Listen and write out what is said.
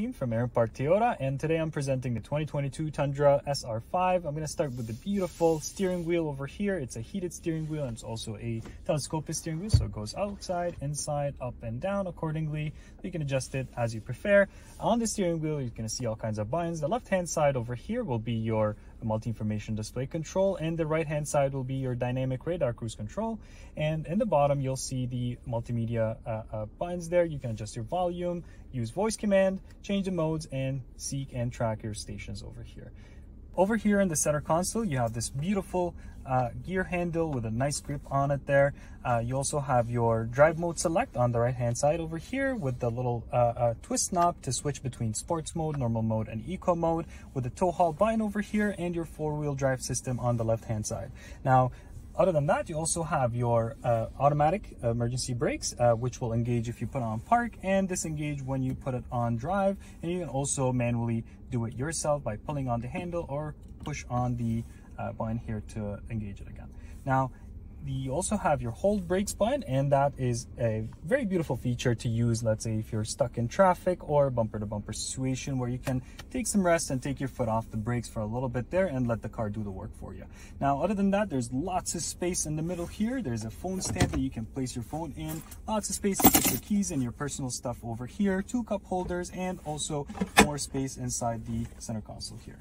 from Erin Park Toyota and today I'm presenting the 2022 Tundra SR5. I'm going to start with the beautiful steering wheel over here. It's a heated steering wheel and it's also a telescopic steering wheel so it goes outside, inside, up and down accordingly. You can adjust it as you prefer. On the steering wheel you're going to see all kinds of buttons. The left hand side over here will be your multi-information display control and the right hand side will be your dynamic radar cruise control. And in the bottom you'll see the multimedia uh, uh, buttons there. You can adjust your volume use voice command change the modes and seek and track your stations over here over here in the center console, you have this beautiful uh, gear handle with a nice grip on it there. Uh, you also have your drive mode select on the right hand side over here with the little uh, uh twist knob to switch between sports mode, normal mode, and eco mode with the tow haul button over here and your four wheel drive system on the left hand side. Now, other than that, you also have your uh, automatic emergency brakes, uh, which will engage if you put on park and disengage when you put it on drive. And you can also manually do it yourself by pulling on the handle or push on the uh, button here to engage it again. Now, you also have your hold brakes button and that is a very beautiful feature to use let's say if you're stuck in traffic or bumper to bumper situation where you can take some rest and take your foot off the brakes for a little bit there and let the car do the work for you. Now other than that there's lots of space in the middle here. There's a phone stand that you can place your phone in lots of space to put your keys and your personal stuff over here two cup holders and also more space inside the center console here